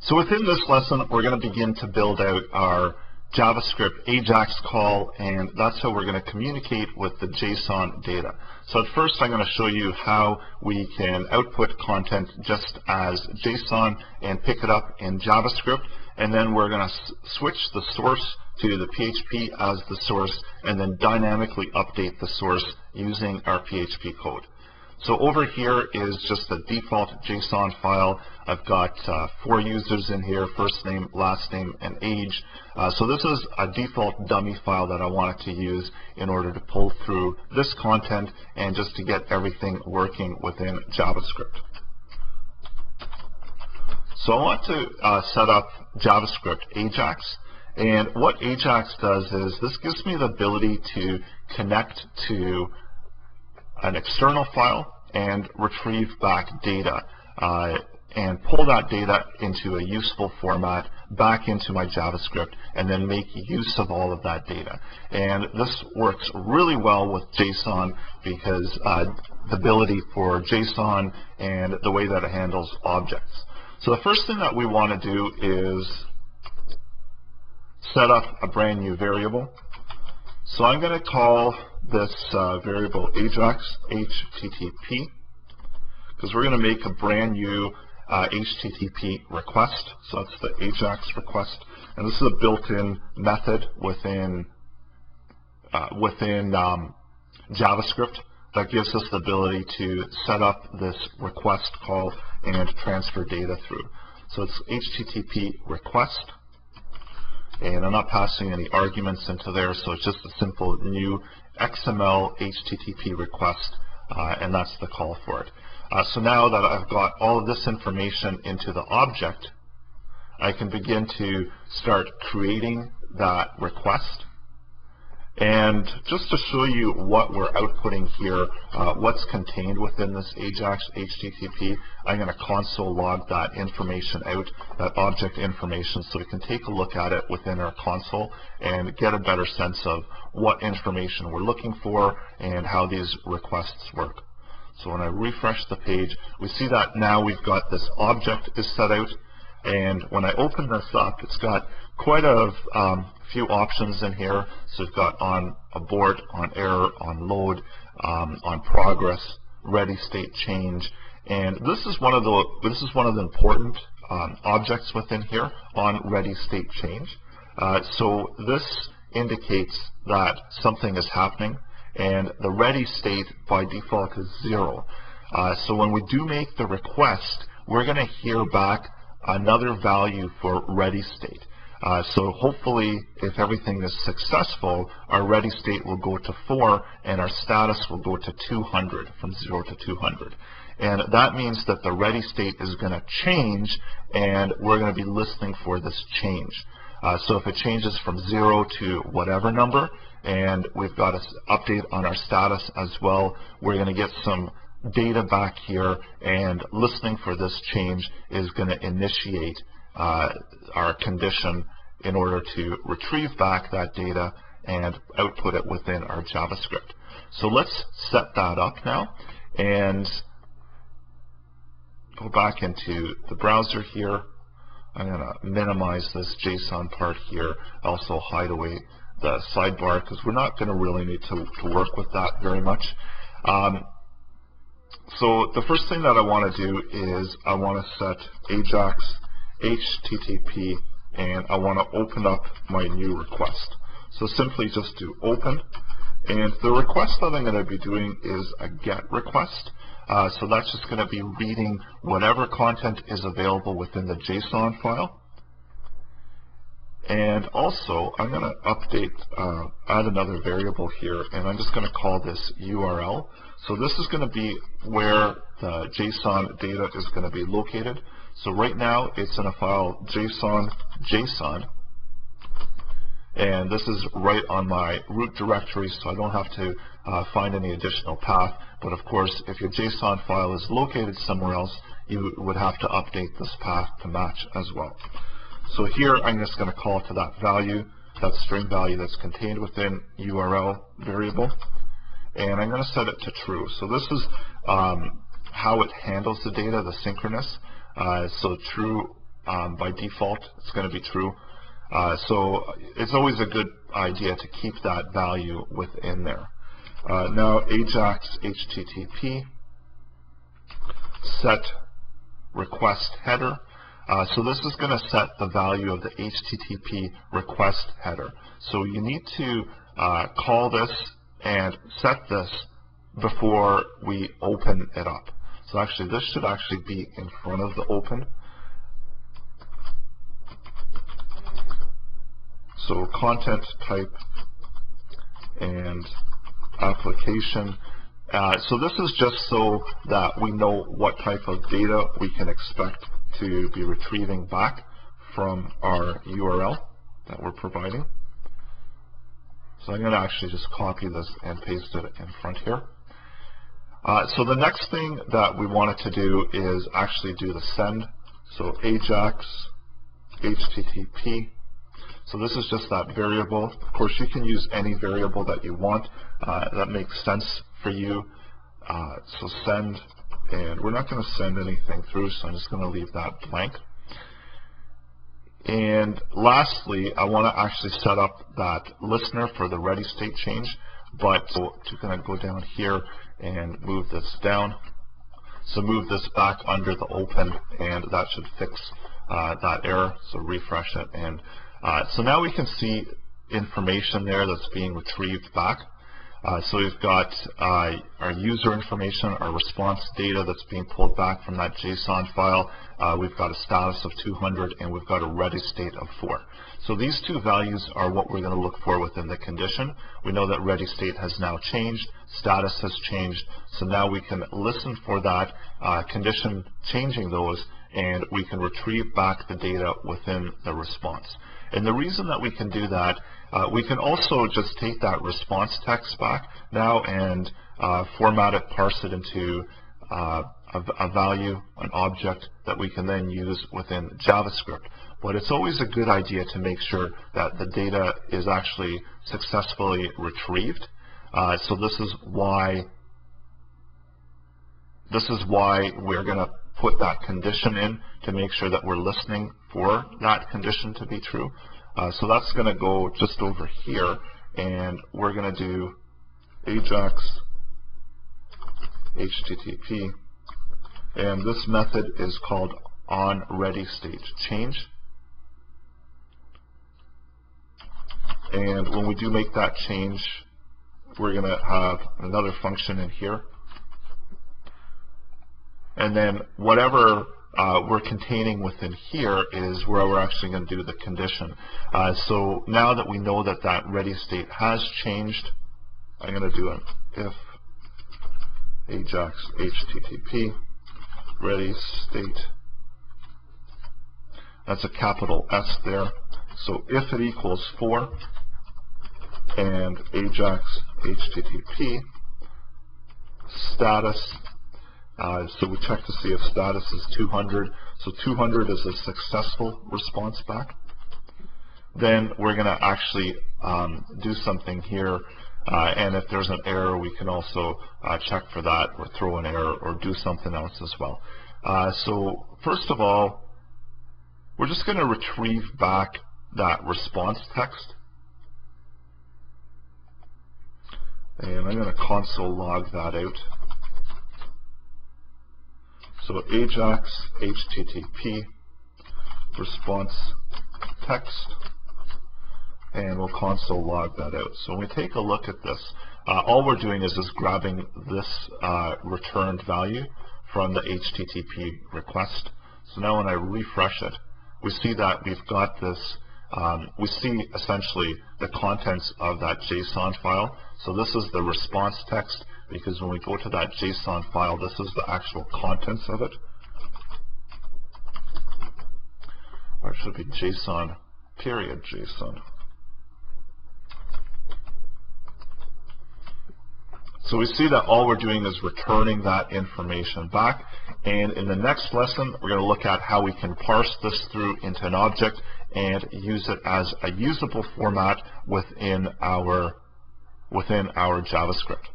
So within this lesson, we're going to begin to build out our JavaScript AJAX call, and that's how we're going to communicate with the JSON data. So at first, I'm going to show you how we can output content just as JSON and pick it up in JavaScript, and then we're going to switch the source to the PHP as the source, and then dynamically update the source using our PHP code. So over here is just a default JSON file. I've got uh, four users in here, first name, last name, and age. Uh, so this is a default dummy file that I wanted to use in order to pull through this content and just to get everything working within JavaScript. So I want to uh, set up JavaScript AJAX. And what AJAX does is this gives me the ability to connect to an external file and retrieve back data uh, and pull that data into a useful format back into my JavaScript and then make use of all of that data. And this works really well with JSON because uh, the ability for JSON and the way that it handles objects. So the first thing that we want to do is set up a brand new variable. So I'm going to call this uh, variable Ajax HTTP because we're going to make a brand new uh, HTTP request. So that's the Ajax request, and this is a built-in method within uh, within um, JavaScript that gives us the ability to set up this request call and transfer data through. So it's HTTP request and I'm not passing any arguments into there, so it's just a simple new XML HTTP request, uh, and that's the call for it. Uh, so now that I've got all of this information into the object, I can begin to start creating that request and just to show you what we're outputting here, uh, what's contained within this AJAX HTTP, I'm going to console log that information out, that object information, so we can take a look at it within our console and get a better sense of what information we're looking for and how these requests work. So when I refresh the page, we see that now we've got this object is set out, and when I open this up, it's got quite a um, few options in here. So we've got on abort, on error, on load, um, on progress, ready state change, and this is one of the this is one of the important um, objects within here on ready state change. Uh, so this indicates that something is happening, and the ready state by default is zero. Uh, so when we do make the request, we're going to hear back another value for ready state. Uh, so hopefully, if everything is successful, our ready state will go to 4 and our status will go to 200, from 0 to 200. And that means that the ready state is going to change and we're going to be listening for this change. Uh, so if it changes from 0 to whatever number, and we've got an update on our status as well, we're going to get some data back here and listening for this change is going to initiate uh, our condition in order to retrieve back that data and output it within our JavaScript. So let's set that up now and go back into the browser here. I'm going to minimize this JSON part here, also hide away the sidebar because we're not going to really need to, to work with that very much. Um, so the first thing that I want to do is I want to set Ajax HTTP and I want to open up my new request. So simply just do open and the request that I'm going to be doing is a GET request. Uh, so that's just going to be reading whatever content is available within the JSON file. And also, I'm going to update, uh, add another variable here, and I'm just going to call this URL. So this is going to be where the JSON data is going to be located. So right now it's in a file JSON JSON and this is right on my root directory so I don't have to uh, find any additional path but of course if your JSON file is located somewhere else you would have to update this path to match as well. So here I'm just going to call to that value, that string value that's contained within URL variable and I'm going to set it to true. So this is um, how it handles the data, the synchronous. Uh, so true um, by default. It's going to be true. Uh, so it's always a good idea to keep that value within there. Uh, now Ajax HTTP set request header. Uh, so this is going to set the value of the HTTP request header. So you need to uh, call this and set this before we open it up. So actually this should actually be in front of the open. So content type and application. Uh, so this is just so that we know what type of data we can expect to be retrieving back from our URL that we're providing. So I'm going to actually just copy this and paste it in front here. Uh, so the next thing that we wanted to do is actually do the send. So Ajax HTTP so this is just that variable. Of course, you can use any variable that you want uh, that makes sense for you. Uh, so send, and we're not going to send anything through, so I'm just going to leave that blank. And lastly, I want to actually set up that listener for the ready state change, but so going to go down here and move this down. So move this back under the open, and that should fix uh, that error. So refresh it, and uh, so now we can see information there that's being retrieved back. Uh, so we've got uh, our user information, our response data that's being pulled back from that JSON file. Uh, we've got a status of 200 and we've got a ready state of 4. So these two values are what we're going to look for within the condition. We know that ready state has now changed, status has changed, so now we can listen for that uh, condition changing those and we can retrieve back the data within the response. And the reason that we can do that, uh, we can also just take that response text back now and uh, format it, parse it into uh, a, a, value, an object that we can then use within JavaScript. But it's always a good idea to make sure that the data is actually successfully retrieved. Uh, so this is why this is why we're going to put that condition in to make sure that we're listening for that condition to be true. Uh, so that's going to go just over here, and we're going to do Ajax HTTP, and this method is called on ready state change. And when we do make that change, we're going to have another function in here and then whatever uh, we're containing within here is where we're actually going to do the condition. Uh, so now that we know that that ready state has changed, I'm going to do an if Ajax HTTP ready state. That's a capital S there. So if it equals 4 and Ajax HTTP status uh, so we check to see if status is 200. So 200 is a successful response back. Then we're going to actually um, do something here. Uh, and if there's an error, we can also uh, check for that or throw an error or do something else as well. Uh, so first of all, we're just going to retrieve back that response text. And I'm going to console log that out. So Ajax HTTP response text and we'll console log that out. So when we take a look at this, uh, all we're doing is just grabbing this uh, returned value from the HTTP request. So now when I refresh it, we see that we've got this, um, we see essentially the contents of that JSON file. So this is the response text because when we go to that JSON file, this is the actual contents of it. Or it should be JSON, period JSON. So we see that all we're doing is returning that information back. And in the next lesson, we're going to look at how we can parse this through into an object and use it as a usable format within our, within our JavaScript.